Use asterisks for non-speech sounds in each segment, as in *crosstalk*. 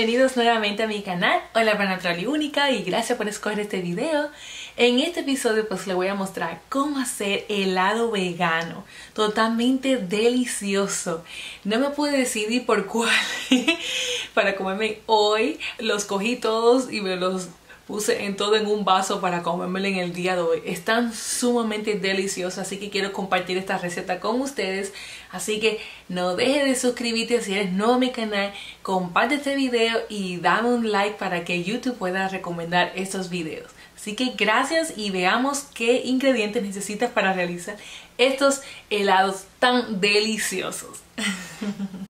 Bienvenidos nuevamente a mi canal. Hola para Natural y Única y gracias por escoger este video. En este episodio pues les voy a mostrar cómo hacer helado vegano. Totalmente delicioso. No me pude decidir por cuál *laughs* para comerme hoy. Los cogí todos y me los puse en todo en un vaso para comérmelo en el día de hoy. Están sumamente deliciosos, así que quiero compartir esta receta con ustedes. Así que no dejes de suscribirte si eres nuevo a mi canal, comparte este video y dame un like para que YouTube pueda recomendar estos videos. Así que gracias y veamos qué ingredientes necesitas para realizar estos helados tan deliciosos. *laughs*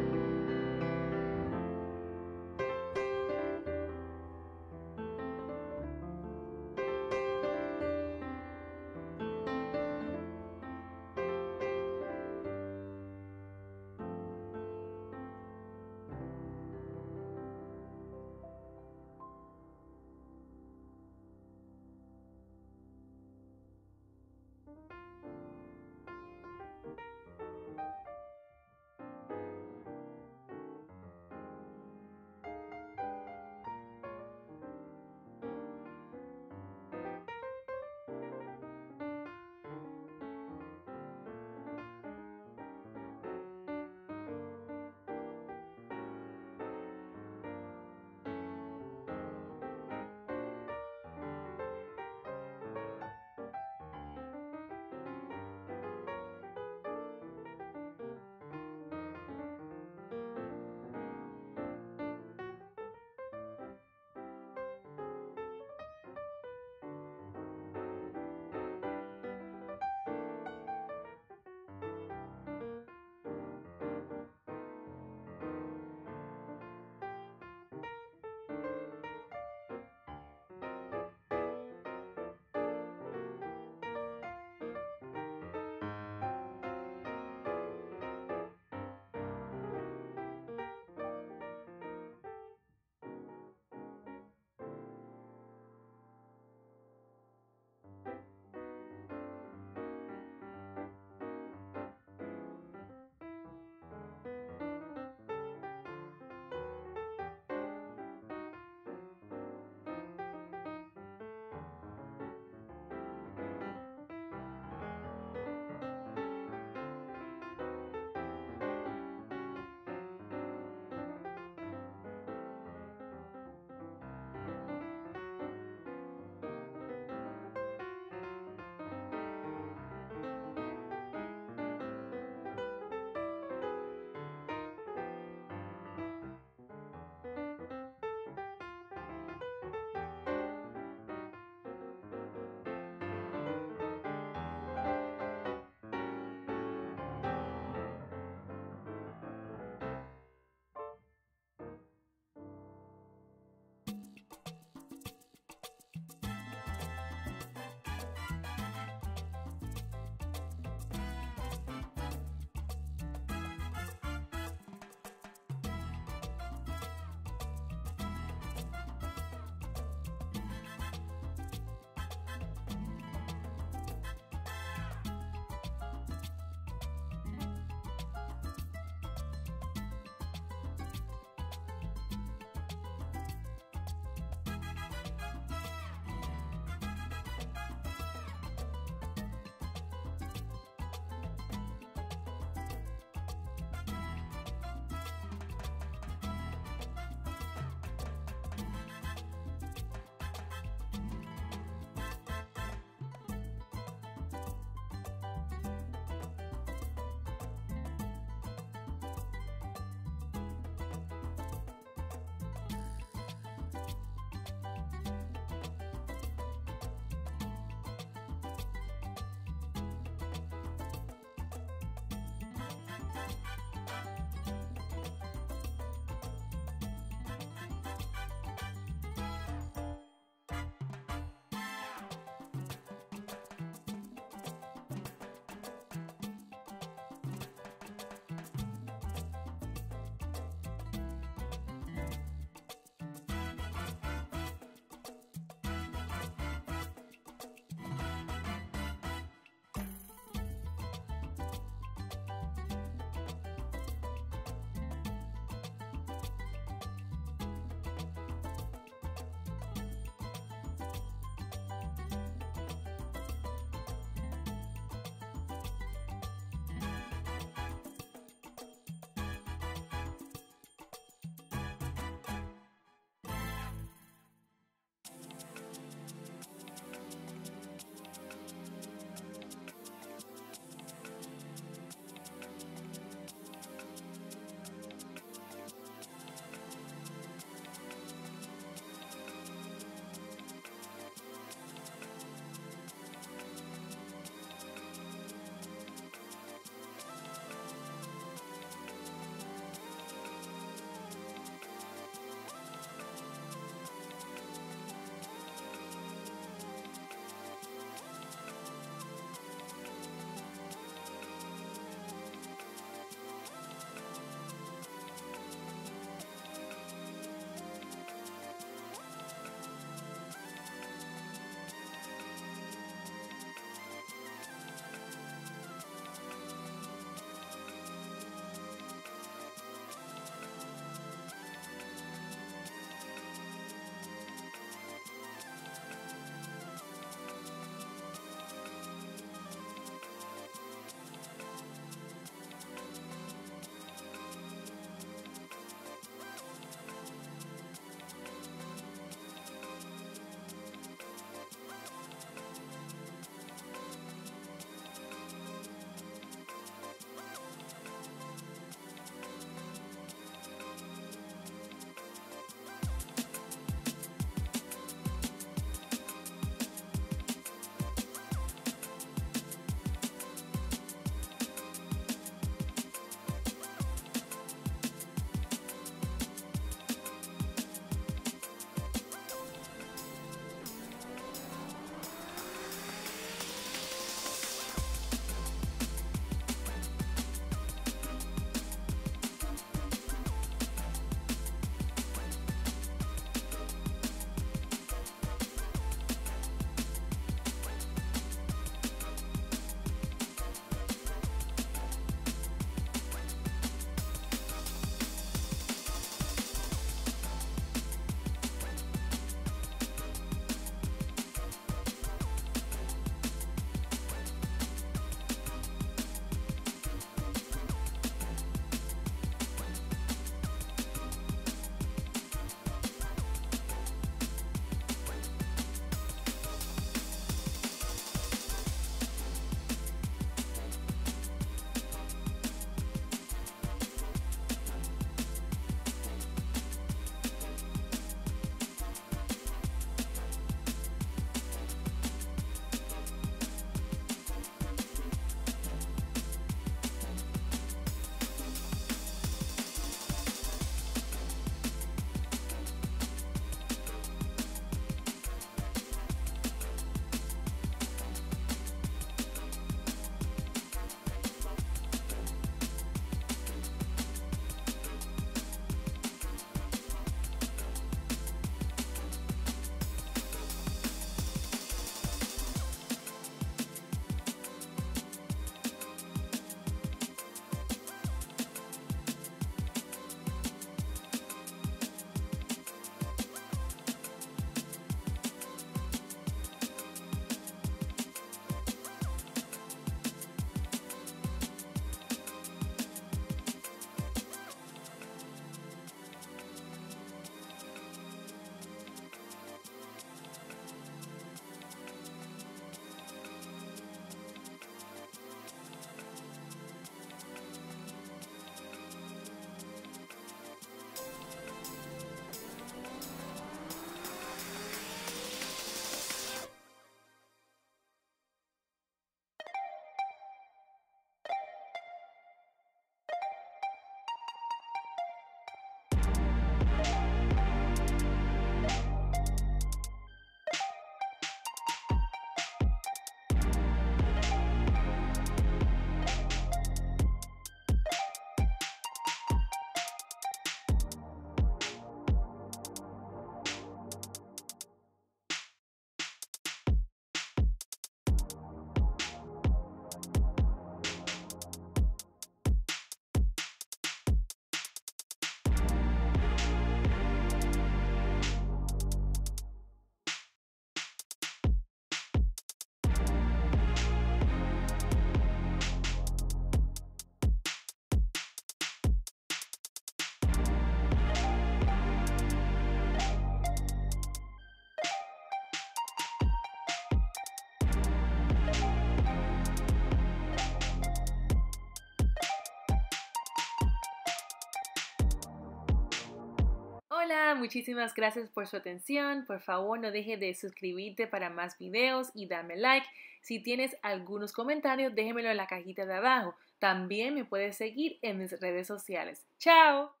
Muchísimas gracias por su atención. Por favor, no deje de suscribirte para más videos y dame like. Si tienes algunos comentarios, déjemelo en la cajita de abajo. También me puedes seguir en mis redes sociales. ¡Chao!